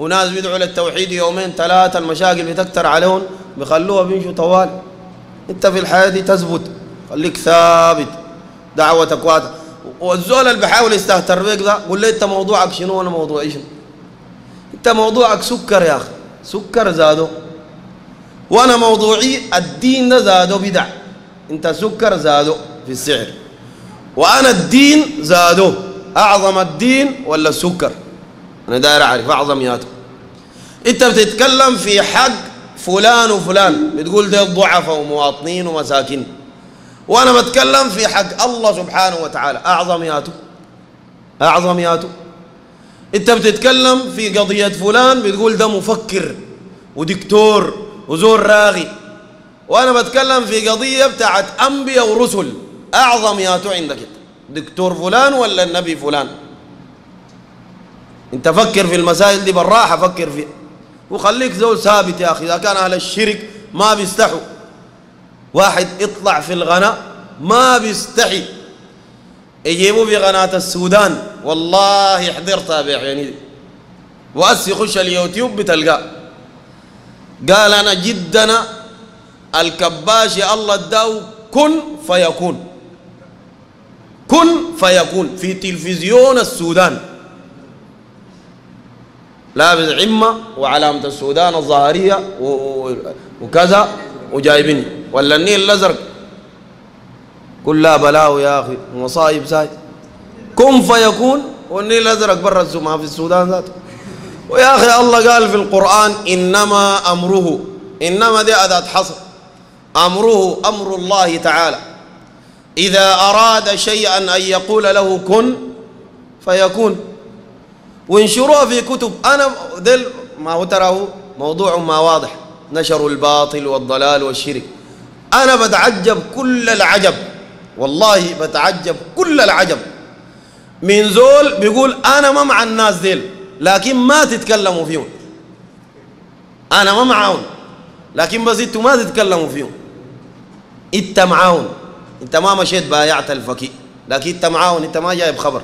وناس بيدعوا للتوحيد يومين ثلاثة المشاكل بتكتر عليهم بيخلوها بيمشوا طوال. انت في الحياة دي تثبت خليك ثابت دعوتك واضحة. والزول اللي بيحاول يستهتر بيك ده قول له انت موضوعك شنو وأنا موضوعي شنو؟ انت موضوعك سكر يا أخي سكر زادو. وأنا موضوعي الدين ده زادو بدع. انت سكر زادو في السعر وأنا الدين زادو اعظم الدين ولا السكر؟ أنا داير أعرف اعظمياته أنت بتتكلم في حق فلان وفلان. بتقول ده ضعفاء ومواطنين ومساكين. وأنا بتكلم في حق الله سبحانه وتعالى. اعظمياته اعظمياته أنت بتتكلم في قضية فلان. بتقول ده مفكر ودكتور وزور راغي. وأنا بتكلم في قضية بتاعت أنبياء ورسل. اعظمياته عندك. دكتور فلان ولا النبي فلان؟ انت فكر في المسائل دي بالراحة فكر فيها. وخليك زول ثابت يا أخي إذا كان أهل الشرك ما بيستحوا. واحد يطلع في الغناء ما بيستحي. يجيبوا في قناة السودان والله حضرتها بعيني وأس يخش اليوتيوب بتلقاه. قال أنا جدنا الكباش الله اداه كن فيكون. كن فيكون في تلفزيون السودان. لابس عمة وعلامة السودان الظاهرية وكذا وجايبني. ولا النيل الأزرق؟ كلها بلاوي يا أخي مصايب ساي. كن فيكون والنيل الأزرق برا السماء في السودان ذاته. ويا أخي الله قال في القرآن إنما أمره إنما دي أداة حصر. أمره أمر الله تعالى. إذا أراد شيئا أن يقول له كن فيكون. وانشروها في كتب. أنا دل ما هو تراه موضوع ما واضح. نشروا الباطل والضلال والشرك. أنا بتعجب كل العجب. والله بتعجب كل العجب. من زول بيقول أنا ما مع الناس ديل لكن ما تتكلموا فيهم. أنا ما معاهم لكن بس إنتوا ما تتكلموا فيهم. إنت معاهم. إنت ما مشيت بايعت الفقيه لكن إنت معاهم إنت ما جايب خبر.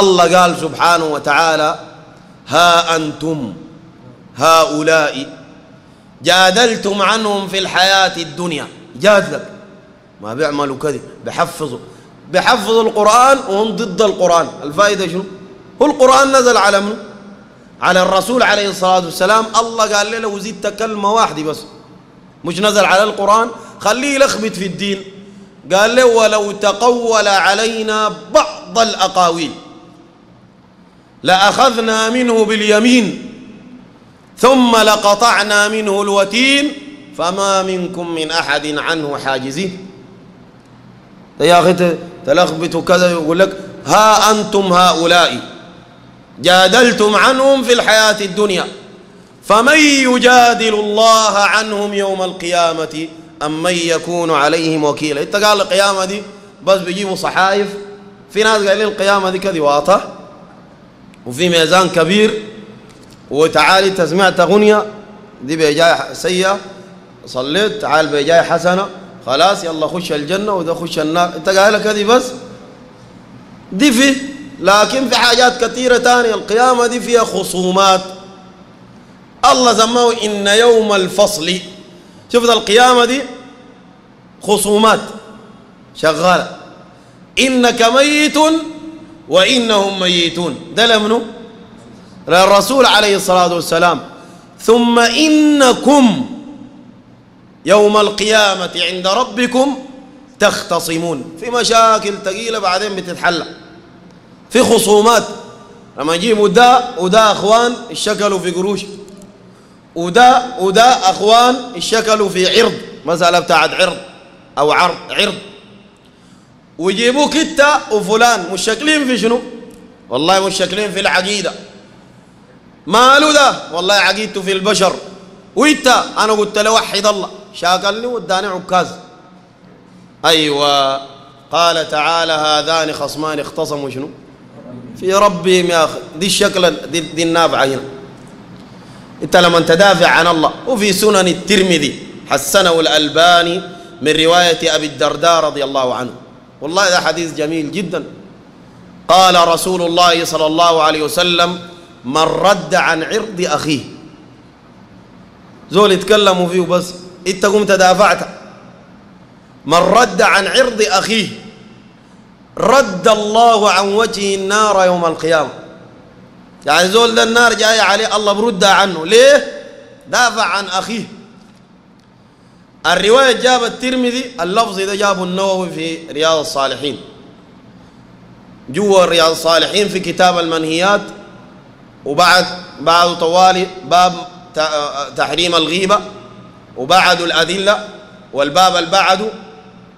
الله قال سبحانه وتعالى ها أنتم هؤلاء جادلتم عنهم في الحياة الدنيا. جادلك. ما بيعملوا كذا بحفظوا. بحفظوا القرآن وهم ضد القرآن. الفائدة شنو؟ هو القرآن نزل على منه على الرسول عليه الصلاة والسلام. الله قال له لو زدت كلمة واحدة بس مش نزل على القرآن؟ خليه يلخبط في الدين. قال له ولو تقول علينا بعض الأقاويل. لأخذنا منه باليمين ثم لقطعنا منه الوتين فما منكم من أحد عنه حاجزين يا أخي تلخبط كذا يقول لك ها أنتم هؤلاء جادلتم عنهم في الحياة الدنيا فمن يجادل الله عنهم يوم القيامة أم من يكون عليهم وكيلا؟ إنت قال القيامة دي بس بيجيبوا صحائف في ناس قايلين القيامة دي كذي واضح وفي ميزان كبير وتعالي انت سمعت اغنيه دي بيجاي سيئة صليت تعال بيجاي حسنة خلاص يلا خش الجنة وده خش النار إنت قايلها كذي بس؟ دي في لكن في حاجات كثيرة ثانية القيامة دي فيها خصومات. الله سماه إن يوم الفصل. شفت القيامة دي خصومات. شغالة. إنك ميت وإنهم ميتون. ده لمنه للرسول عليه الصلاة والسلام. ثم إنكم يوم القيامة عند ربكم تختصمون. في مشاكل ثقيلة بعدين بتتحل. في خصومات. لما يجيبوا ده وده أخوان اشكلوا في قروش. وده وده أخوان اشكلوا في عرض. مسألة بتاعت عرض أو عرض عرض. ويجيبوك انت وفلان مشكلين في شنو؟ والله مشكلين في العقيدة. ماله ده؟ والله عقيدته في البشر. وانت أنا قلت له وحد الله. شاكلني واداني عكاز. أيوه. قال تعالى هذان خصمان اختصموا شنو؟ في ربهم يا أخي. دي الشكل دي, دي النافعة هنا. أنت لما تدافع عن الله. وفي سنن الترمذي حسنه الألباني من رواية أبي الدرداء رضي الله عنه. والله هذا حديث جميل جدا. قال رسول الله صلى الله عليه وسلم من رد عن عرض أخيه. زول يتكلموا فيه بس إنت قمت دافعت. من رد عن عرض أخيه. رد الله عن وجهه النار يوم القيامة. يعني زول ده النار جاي عليه الله بردها عنه. ليه؟ دافع عن أخيه. الرواية جاب الترمذي اللفظ ده جابه النووي في رياض الصالحين. جوا رياض الصالحين في كتاب المنهيات وبعد بعد طوالي باب تحريم الغيبة وبعد الأدلة والباب البعد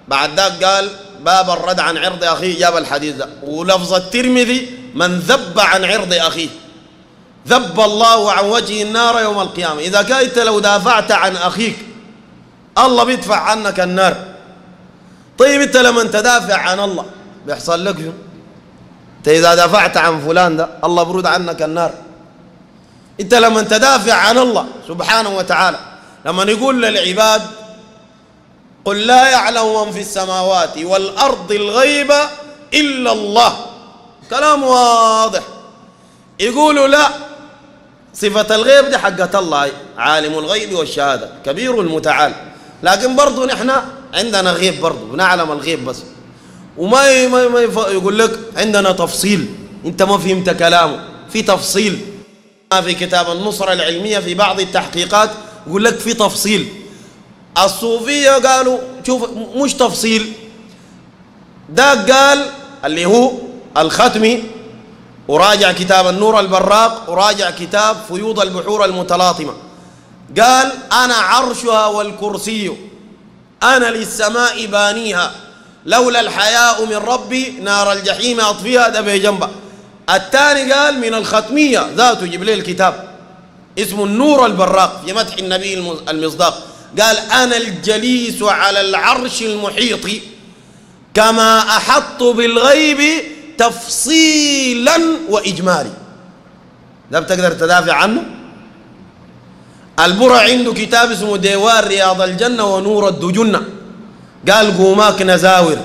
بعد ذاك قال باب الرد عن عرض أخيه جاب الحديث ده. ولفظ الترمذي من ذب عن عرض أخيه. ذب الله عن وجه النار يوم القيامة. إذا كنت لو دافعت عن أخيك الله بيدفع عنك النار. طيب أنت لما تدافع عن الله بيحصل لك شو أنت إذا دافعت عن فلان ده الله برد عنك النار. أنت لما تدافع عن الله سبحانه وتعالى لما يقول للعباد قل لا يعلم من في السماوات والأرض الغيب إلا الله. كلام واضح. يقولوا لا صفة الغيب دي حقت الله عالم الغيب والشهادة كبير المتعال. لكن برضو نحن عندنا غيب برضو بنعلم الغيب بس. وما ما ما يقول لك عندنا تفصيل. انت ما فهمت كلامه. في تفصيل. في كتاب النصرة العلمية في بعض التحقيقات يقول لك في تفصيل. الصوفية قالوا شوف مش تفصيل. ده قال اللي هو الختمي وراجع كتاب النور البراق وراجع كتاب فيوض البحور المتلاطمة. قال أنا عرشها والكرسي أنا للسماء بانيها لولا الحياء من ربي نار الجحيم أطفيها ده بجنبه الثاني قال من الختمية ذاته جيب لي الكتاب اسمه النور البراق في مدح النبي المصداق. قال أنا الجليس على العرش المحيط كما أحط بالغيب تفصيلا وإجمالي ده بتقدر تدافع عنه؟ البرع عنده كتاب اسمه ديوان رياض الجنة ونور الدجنة. قال قوماك نزاور.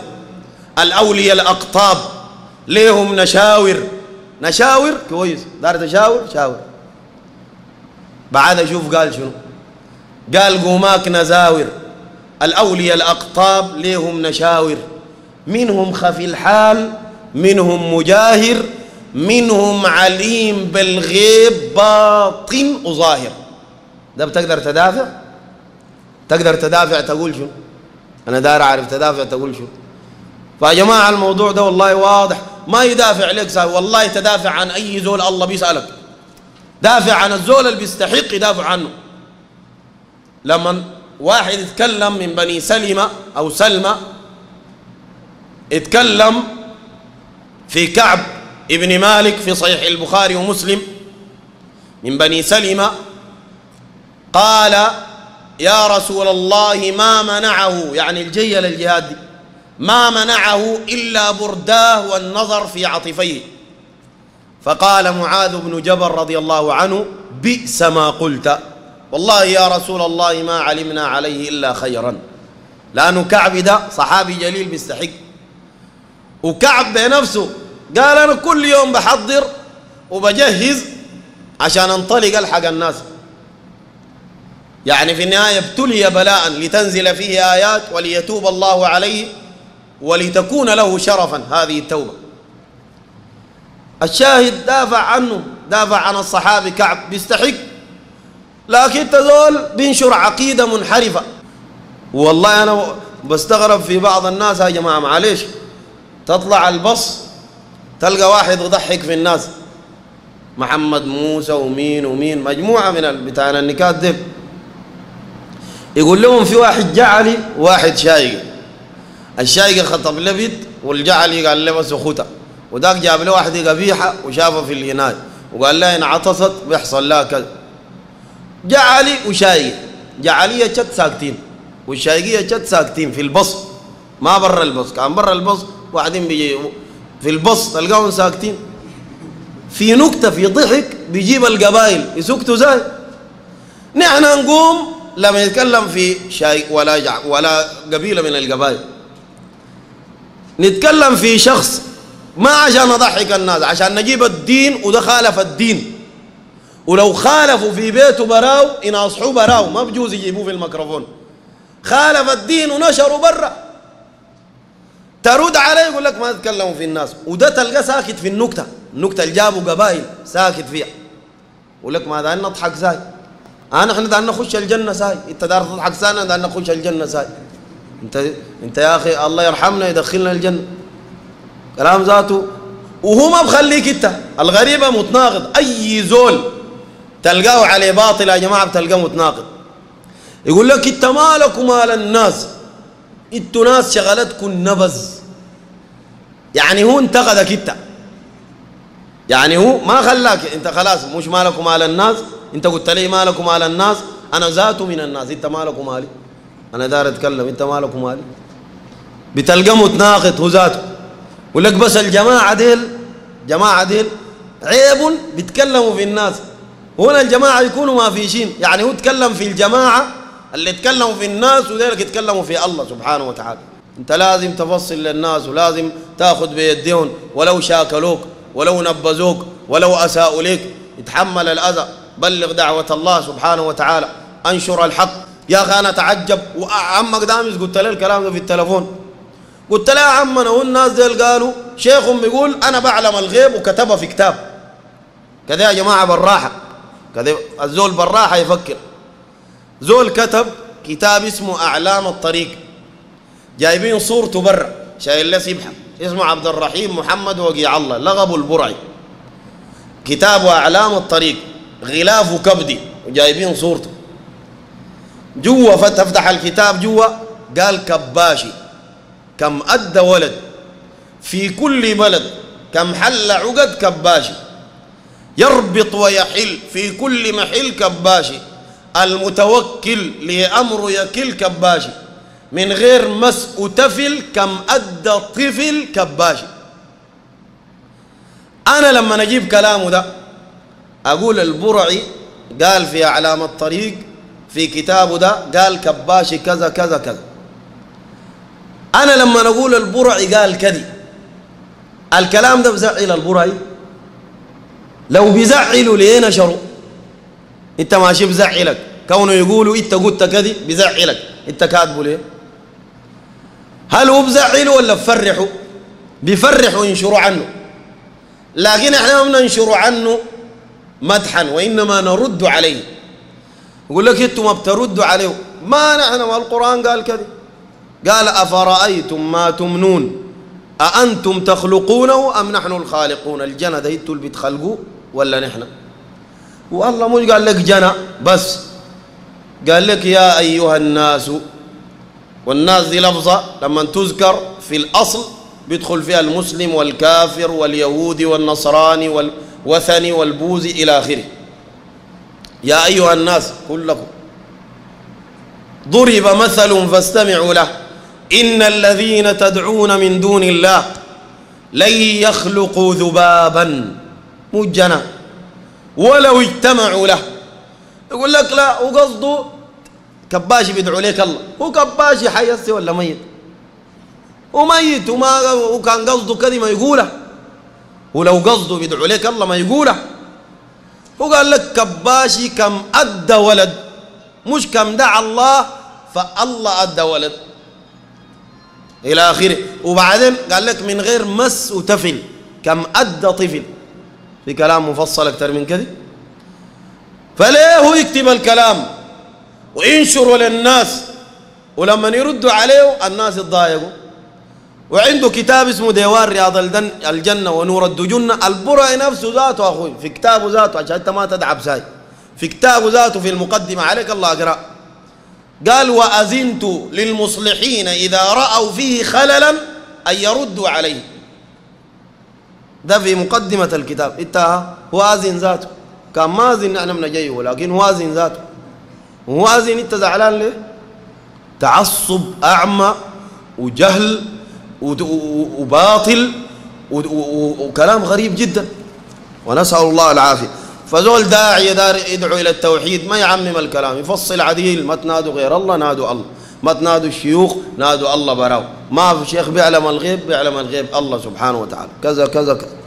الأولياء الأقطاب. ليهم نشاور. نشاور؟ كويس. دار تشاور؟ شاور. بعد أشوف قال شنو. قال قوماك نزاور. الأولياء الأقطاب. ليهم نشاور. منهم خفي الحال. منهم مجاهر. منهم عليم بالغيب باطن وظاهر. ده بتقدر تدافع؟ تقدر تدافع تقول شو؟ أنا داير أعرف تدافع تقول شو؟ فيا جماعة الموضوع ده والله واضح. ما يدافع لك ساي والله تدافع عن أي زول الله بيسألك. دافع عن الزول اللي بيستحق يدافع عنه. لما واحد يتكلم من بني سلمة أو سلمة يتكلم في كعب ابن مالك في صحيح البخاري ومسلم من بني سلمة قال يا رسول الله ما منعه؟ يعني الجي للجهاد ما منعه إلا برداه والنظر في عطفيه. فقال معاذ بن جبل رضي الله عنه بئس ما قلت. والله يا رسول الله ما علمنا عليه إلا خيرا. لأنه كعب ده صحابي جليل بيستحق. وكعب بنفسه قال أنا كل يوم بحضر وبجهز عشان أنطلق ألحق الناس. يعني في النهاية ابتلي بلاء لتنزل فيه آيات وليتوب الله عليه ولتكون له شرفا. هذه التوبة. الشاهد دافع عنه دافع عن الصحابي كعب بيستحق. لكن تزول بينشر عقيدة منحرفة. والله أنا بستغرب في بعض الناس يا جماعة معلش تطلع البص تلقى واحد يضحك في الناس. محمد موسى ومين ومين مجموعة من بتاع النكات دي يقول لهم في واحد جعلي واحد شايق الشايق خطب لبد والجعلي قال له بس خطأ. وذاك جاب له واحدة قبيحة وشافها في اليناي وقال لها إن عطست بيحصل لها كذا. جعلي وشايق جعلية شت ساكتين. والشايقية شت ساكتين في البص. ما برا البص. كان برا البص وبعدين بيجي في البص تلقاهم ساكتين. في نكتة في ضحك بيجيب القبائل. يسكتوا زي. نحن نقوم لما يتكلم في شاي ولا جع ولا قبيلة من القبائل. نتكلم في شخص ما عشان نضحك الناس عشان نجيب الدين وده خالف الدين. ولو خالفوا في بيته براو يناصحوه براو ما بجوز يجيبوه في الميكروفون. خالف الدين ونشروا برا. ترد عليه يقول لك ما تتكلموا في الناس. وده تلقاه ساكت في النكتة. النكتة اللي جابوا قبائل ساكت فيها. يقول لك ما دارين نضحك ساي أنا إحنا دارين نخش الجنة ساي. إنت دار تضحك أنا دارين نخش الجنة ساي. إنت إنت يا أخي الله يرحمنا يدخلنا الجنة. كلام ذاته. وهو ما بخليك إنت. الغريبة متناقض. أي زول تلقاه عليه باطل يا جماعة بتلقاه متناقض. يقول لك إنت مالك ومال الناس. إنتوا ناس شغلتكم النبز يعني هو انتقدك إنت. يعني هو ما خلاك انت خلاص مش مالك ومال الناس انت قلت لي مالك ومال الناس أنا ذاته من الناس انت مالك ومالي؟ أنا دار أتكلم انت مالك ومالي؟ بتلقى متناقض هو ذاته. يقول لك بس الجماعة ديل جماعة ديل عيب بيتكلموا في الناس. هنا الجماعة يكونوا ما في شيء. يعني هو تكلم في الجماعة اللي يتكلموا في الناس وذلك يتكلموا في الله سبحانه وتعالى. انت لازم تفصل للناس ولازم تاخذ بيديهم ولو شاكلوك. ولو نبذوك ولو أساءوا لك يتحمل الأذى بلغ دعوة الله سبحانه وتعالى أنشر الحق. يا أخي أنا اتعجب وعمك دامس قلت له الكلام ده في التلفون. قلت له يا عمنا والناس ديل قالوا شيخهم بيقول أنا بعلم الغيب وكتبها في كتاب. كذا يا جماعة بالراحة. كذا الزول بالراحة يفكر. زول كتب كتاب اسمه أعلام الطريق. جايبين صورته برا شايل له سبحه اسمه عبد الرحيم محمد وقيع الله لغبه البرعي. كتاب اعلام الطريق غلاف كبدي وجايبين صورته. جوا فتفتح الكتاب جوا قال كباشي كم أدى ولد في كل بلد كم حل عقد كباشي. يربط ويحل في كل محل كباشي. المتوكل لأمر يكل كباشي. من غير مس وتفل كم أدى طفل كباشي. أنا لما نجيب كلامه ده أقول البرعي قال في أعلام الطريق في كتابه ده قال كباشي كذا كذا كذا. أنا لما نقول البرعي قال كذي. الكلام ده بزعل البرعي؟ لو بيزعلوا ليه نشروا إنت ماشي بزعلك. كونه يقولوا إنت قلت كذي بزعلك. إنت كاتبه ليه؟ هل هو بزعلوا ولا بفرحوا بيفرحوا وينشروا عنه. لكن إحنا ما بننشر عنه مدحا وإنما نرد عليه. يقول لك إنتم ما بتردوا عليه. ما نحن ما القرآن قال كذا قال أفرأيتم ما تمنون؟ أأنتم تخلقونه أم نحن الخالقون؟ الجنة ده أنتوا اللي بتخلقوه ولا نحن؟ والله مش قال لك جنة بس. قال لك يا أيها الناس والناس دي لفظة لما تذكر في الأصل بيدخل فيها المسلم والكافر واليهودي والنصراني والوثني والبوذي إلى آخره. يا أيها الناس كلكم. ضرب مثل فاستمعوا له. إن الذين تدعون من دون الله لن يخلقوا ذبابا. مجنا ولو اجتمعوا له. يقول لك لا وقصده كباشي بيدعو لك الله. هو كباشي حيسي ولا ميت؟ وميت وما وكان قصده كذي ما يقوله. ولو قصده بيدعو لك الله ما يقوله. وقال لك كباشي كم أدى ولد. مش كم دعا الله فالله أدى ولد. إلى آخره. وبعدين قال لك من غير مس وتفل. كم أدى طفل. في كلام مفصل أكثر من كذا فليه هو يكتب الكلام؟ وينشره للناس ولما يردوا عليه الناس يتضايقوا. وعنده كتاب اسمه ديوان رياض الجنة ونور الدجنة. البرعي نفسه ذاته أخوي في كتابه ذاته عشان أنت ما تدعب ساي في كتابه ذاته في المقدمة عليك الله أقرأ. قال وأذنت للمصلحين إذا رأوا فيه خللا أن يردوا عليه. ده في مقدمة الكتاب. إنت وازن ذاته. كان ما أذن نحن من جاي ولكن وازن ذاته. وازن انت زعلان ليه؟ تعصب أعمى وجهل وباطل وكلام غريب جدا. ونسأل الله العافية. فزول داعي دار يدعو إلى التوحيد ما يعمم الكلام يفصل عديل ما تنادوا غير الله نادوا الله. ما تنادوا الشيوخ نادوا الله براو. ما في شيخ بيعلم الغيب بيعلم الغيب الله سبحانه وتعالى. كذا كذا كذا.